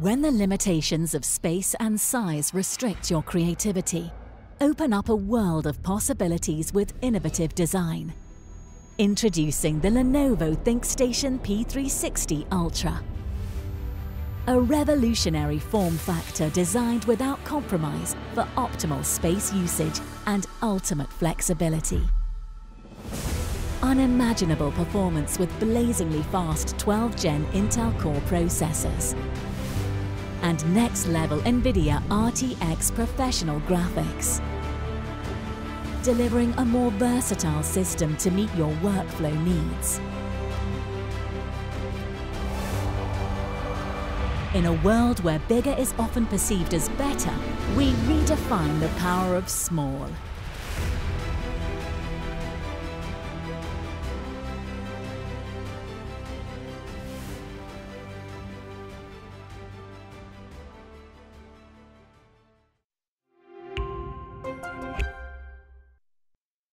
When the limitations of space and size restrict your creativity, open up a world of possibilities with innovative design. Introducing the Lenovo ThinkStation P360 Ultra. A revolutionary form factor designed without compromise for optimal space usage and ultimate flexibility. Unimaginable performance with blazingly fast 12 Gen Intel Core processors and next-level NVIDIA RTX professional graphics. Delivering a more versatile system to meet your workflow needs. In a world where bigger is often perceived as better, we redefine the power of small